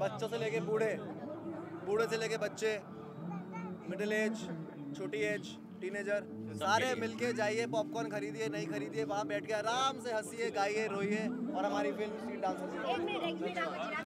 बच्चों से लेके बूढ़े बूढ़े से लेके बच्चे मिडिल एज छोटी एज टीनेजर सारे मिलके जाइए पॉपकॉर्न खरीदिए नहीं खरीदिए वहाँ बैठ के आराम से हंसीए गाइए रोइए और हमारी फ़िल्म स्ट्रीट डांसर